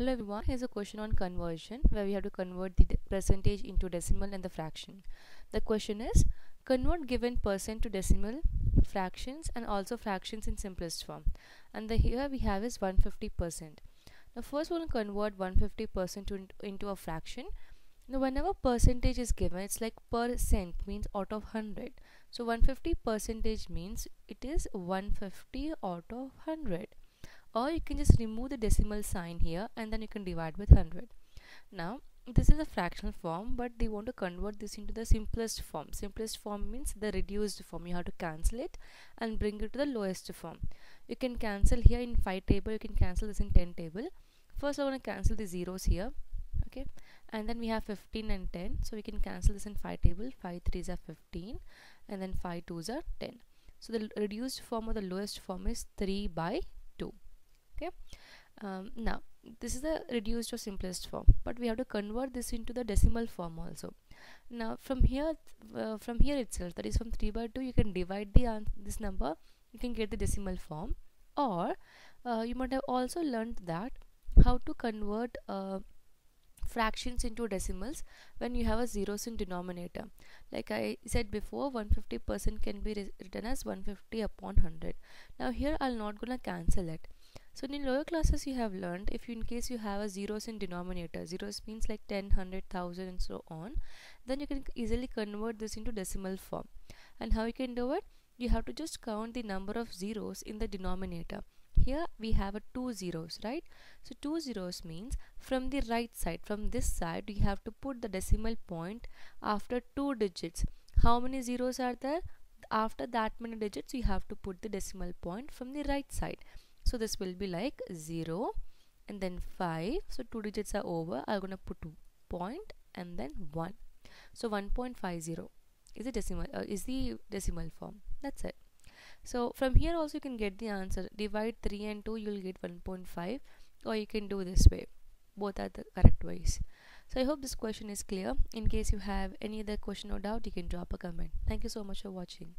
Hello everyone, here's a question on conversion where we have to convert the percentage into decimal and the fraction. The question is convert given percent to decimal fractions and also fractions in simplest form. And the here we have is 150%. Now first we'll convert 150% to, into a fraction. Now whenever percentage is given it's like percent means out of 100. So 150 percentage means it is 150 out of 100 or you can just remove the decimal sign here and then you can divide with 100 now this is a fractional form but they want to convert this into the simplest form. Simplest form means the reduced form. You have to cancel it and bring it to the lowest form. You can cancel here in 5 table. You can cancel this in 10 table. First I want to cancel the zeros here okay? And then we have 15 and 10 so we can cancel this in 5 table. 5 3s are 15 and then 5 2s are 10 so the reduced form or the lowest form is 3 by okay? Um, now this is the reduced or simplest form but we have to convert this into the decimal form also. Now from here uh, from here itself that is from 3 by 2 you can divide the this number you can get the decimal form. Or uh, you might have also learned that how to convert uh, fractions into decimals when you have a zeros in denominator. Like I said before 150% can be written as 150 upon 100 now here I'll not gonna cancel it so in lower classes you have learned if you, in case you have a zeros in denominator, zeros means like 10, 100, 1000 and so on, then you can easily convert this into decimal form. And how you can do it? You have to just count the number of zeros in the denominator. Here we have a two zeros, right? So two zeros means from the right side, from this side, we have to put the decimal point after two digits. How many zeros are there? After that many digits, you have to put the decimal point from the right side so this will be like 0 and then 5 so two digits are over. I'm gonna put point and then 1 so 1.50 is a decimal uh, is the decimal form. That's it. So from here also you can get the answer. Divide 3 and 2 you'll get 1.5 or you can do this way. Both are the correct ways. So i hope this question is clear. In case you have any other question or doubt you can drop a comment. Thank you so much for watching